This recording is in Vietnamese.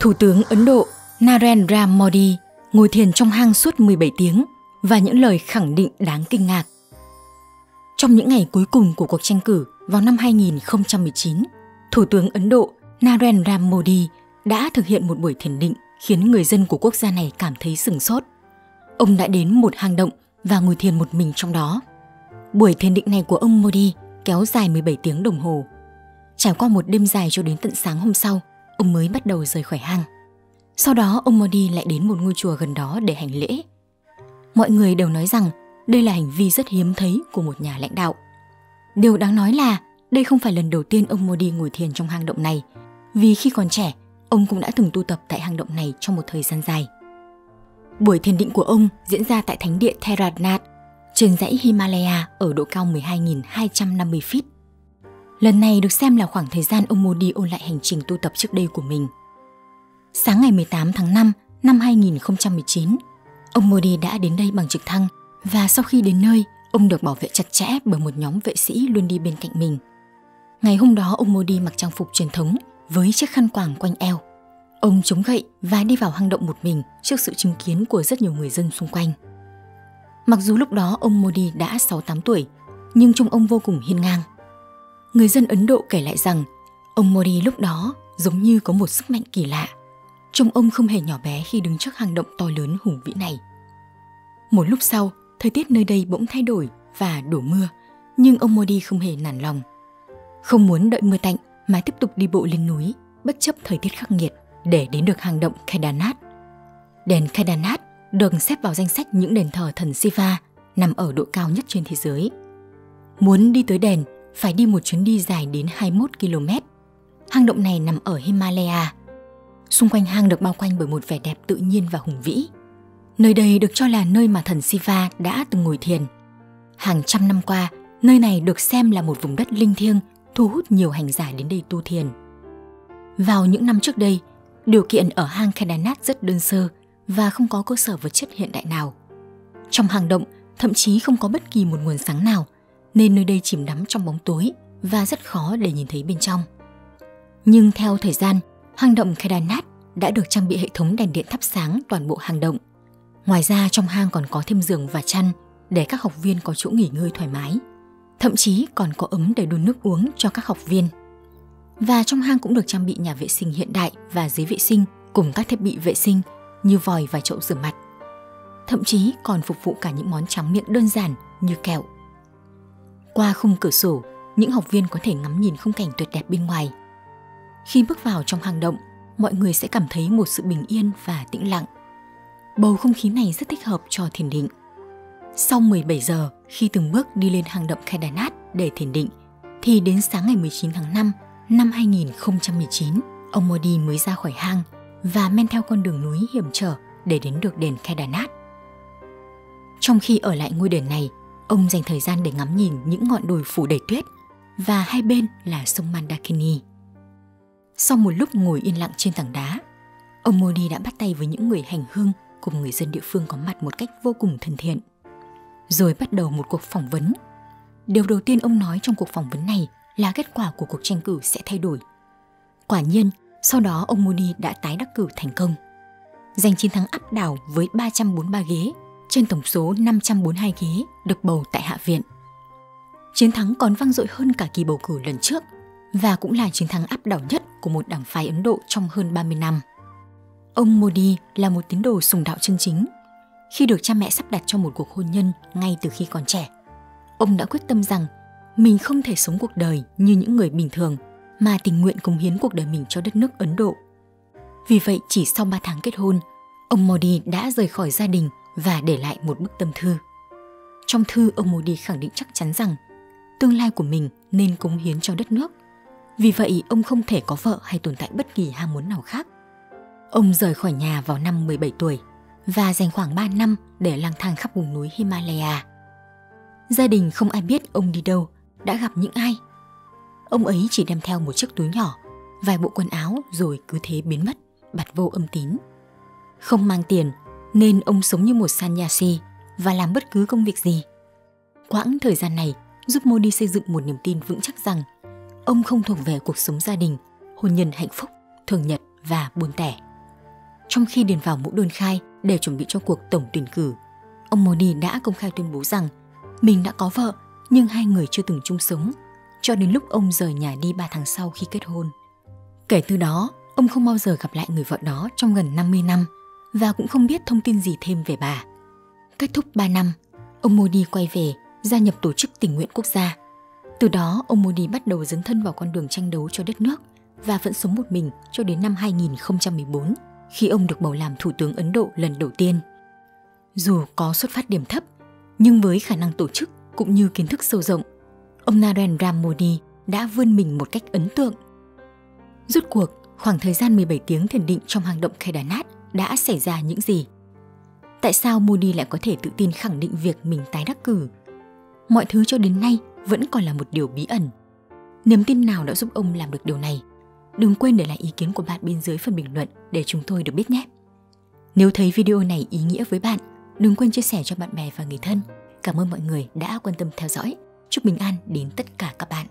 Thủ tướng Ấn Độ Narendra Modi ngồi thiền trong hang suốt 17 tiếng và những lời khẳng định đáng kinh ngạc. Trong những ngày cuối cùng của cuộc tranh cử vào năm 2019, Thủ tướng Ấn Độ Narendra Modi đã thực hiện một buổi thiền định khiến người dân của quốc gia này cảm thấy sừng sốt. Ông đã đến một hang động và ngồi thiền một mình trong đó. Buổi thiền định này của ông Modi kéo dài 17 tiếng đồng hồ. Trải qua một đêm dài cho đến tận sáng hôm sau, ông mới bắt đầu rời khỏi hang. Sau đó ông Modi lại đến một ngôi chùa gần đó để hành lễ. Mọi người đều nói rằng đây là hành vi rất hiếm thấy của một nhà lãnh đạo. Điều đáng nói là đây không phải lần đầu tiên ông Modi ngồi thiền trong hang động này, vì khi còn trẻ, ông cũng đã từng tu tập tại hang động này trong một thời gian dài. Buổi thiền định của ông diễn ra tại thánh địa Theradnath trên dãy Himalaya ở độ cao 12.250 feet. Lần này được xem là khoảng thời gian ông Modi ôn lại hành trình tu tập trước đây của mình. Sáng ngày 18 tháng 5 năm 2019, ông Modi đã đến đây bằng trực thăng và sau khi đến nơi, ông được bảo vệ chặt chẽ bởi một nhóm vệ sĩ luôn đi bên cạnh mình. Ngày hôm đó ông Modi mặc trang phục truyền thống với chiếc khăn quàng quanh eo. Ông chống gậy và đi vào hang động một mình trước sự chứng kiến của rất nhiều người dân xung quanh. Mặc dù lúc đó ông Modi đã 68 tuổi, nhưng trông ông vô cùng hiên ngang. Người dân Ấn Độ kể lại rằng ông Modi lúc đó giống như có một sức mạnh kỳ lạ. Trông ông không hề nhỏ bé khi đứng trước hang động to lớn hùng vĩ này. Một lúc sau, thời tiết nơi đây bỗng thay đổi và đổ mưa, nhưng ông Modi không hề nản lòng. Không muốn đợi mưa tạnh mà tiếp tục đi bộ lên núi, bất chấp thời tiết khắc nghiệt để đến được hang động Kedarnath. Đền Kedarnath được xếp vào danh sách những đền thờ thần Shiva nằm ở độ cao nhất trên thế giới. Muốn đi tới đền, phải đi một chuyến đi dài đến 21 km. Hang động này nằm ở Himalaya. Xung quanh hang được bao quanh bởi một vẻ đẹp tự nhiên và hùng vĩ. Nơi đây được cho là nơi mà thần Shiva đã từng ngồi thiền. Hàng trăm năm qua, nơi này được xem là một vùng đất linh thiêng, thu hút nhiều hành giả đến đây tu thiền. Vào những năm trước đây, điều kiện ở hang Kedarnath rất đơn sơ và không có cơ sở vật chất hiện đại nào. Trong hang động, thậm chí không có bất kỳ một nguồn sáng nào, nên nơi đây chìm đắm trong bóng tối và rất khó để nhìn thấy bên trong. Nhưng theo thời gian, hang động Kedarnath đã được trang bị hệ thống đèn điện thắp sáng toàn bộ hang động. Ngoài ra trong hang còn có thêm giường và chăn để các học viên có chỗ nghỉ ngơi thoải mái. Thậm chí còn có ấm để đun nước uống cho các học viên. Và trong hang cũng được trang bị nhà vệ sinh hiện đại và dưới vệ sinh cùng các thiết bị vệ sinh như vòi và chậu rửa mặt. Thậm chí còn phục vụ cả những món tráng miệng đơn giản như kẹo. Qua khung cửa sổ, những học viên có thể ngắm nhìn khung cảnh tuyệt đẹp bên ngoài. Khi bước vào trong hang động, mọi người sẽ cảm thấy một sự bình yên và tĩnh lặng. Bầu không khí này rất thích hợp cho thiền định. Sau 17 giờ, khi từng bước đi lên hang động Kedarnath để thiền định, thì đến sáng ngày 19 tháng 5 năm 2019, ông Modi mới ra khỏi hang và men theo con đường núi hiểm trở để đến được đền Kedarnath. Trong khi ở lại ngôi đền này, ông dành thời gian để ngắm nhìn những ngọn đồi phủ đầy tuyết và hai bên là sông Mandakini. Sau một lúc ngồi yên lặng trên tảng đá, ông Modi đã bắt tay với những người hành hương cùng người dân địa phương có mặt một cách vô cùng thân thiện. Rồi bắt đầu một cuộc phỏng vấn. Điều đầu tiên ông nói trong cuộc phỏng vấn này là kết quả của cuộc tranh cử sẽ thay đổi. Quả nhiên, sau đó ông Modi đã tái đắc cử thành công. Giành chiến thắng áp đảo với 343 ghế trên tổng số 542 ghế được bầu tại Hạ viện. Chiến thắng còn vang dội hơn cả kỳ bầu cử lần trước và cũng là chiến thắng áp đảo nhất của một đảng phái Ấn Độ trong hơn 30 năm. Ông Modi là một tín đồ sùng đạo chân chính. Khi được cha mẹ sắp đặt cho một cuộc hôn nhân ngay từ khi còn trẻ, ông đã quyết tâm rằng mình không thể sống cuộc đời như những người bình thường mà tình nguyện cống hiến cuộc đời mình cho đất nước Ấn Độ. Vì vậy, chỉ sau 3 tháng kết hôn, ông Modi đã rời khỏi gia đình và để lại một bức tâm thư. Trong thư, ông Modi khẳng định chắc chắn rằng tương lai của mình nên cống hiến cho đất nước. Vì vậy, ông không thể có vợ hay tồn tại bất kỳ ham muốn nào khác. Ông rời khỏi nhà vào năm 17 tuổi và dành khoảng 3 năm để lang thang khắp vùng núi Himalaya. Gia đình không ai biết ông đi đâu, đã gặp những ai Ông ấy chỉ đem theo một chiếc túi nhỏ, vài bộ quần áo rồi cứ thế biến mất, bặt vô âm tín. Không mang tiền nên ông sống như một sannyasi và làm bất cứ công việc gì. Quãng thời gian này giúp Modi xây dựng một niềm tin vững chắc rằng ông không thuộc về cuộc sống gia đình, hôn nhân hạnh phúc, thường nhật và buồn tẻ. trong khi điền vào mẫu đơn khai để chuẩn bị cho cuộc tổng tuyển cử, ông Modi đã công khai tuyên bố rằng mình đã có vợ nhưng hai người chưa từng chung sống, cho đến lúc ông rời nhà đi 3 tháng sau khi kết hôn. Kể từ đó, ông không bao giờ gặp lại người vợ đó trong gần 50 năm và cũng không biết thông tin gì thêm về bà. Kết thúc 3 năm, ông Modi quay về, gia nhập tổ chức tình nguyện quốc gia. Từ đó, ông Modi bắt đầu dấn thân vào con đường tranh đấu cho đất nước và vẫn sống một mình cho đến năm 2014 khi ông được bầu làm Thủ tướng Ấn Độ lần đầu tiên. Dù có xuất phát điểm thấp, nhưng với khả năng tổ chức cũng như kiến thức sâu rộng, ông Narendra Modi đã vươn mình một cách ấn tượng. Rút cuộc, khoảng thời gian 17 tiếng thiền định trong hang động Kedarnath đã xảy ra những gì? Tại sao Modi lại có thể tự tin khẳng định việc mình tái đắc cử? Mọi thứ cho đến nay vẫn còn là một điều bí ẩn. Niềm tin nào đã giúp ông làm được điều này? Đừng quên để lại ý kiến của bạn bên dưới phần bình luận để chúng tôi được biết nhé. Nếu thấy video này ý nghĩa với bạn, đừng quên chia sẻ cho bạn bè và người thân. Cảm ơn mọi người đã quan tâm theo dõi. Chúc bình an đến tất cả các bạn.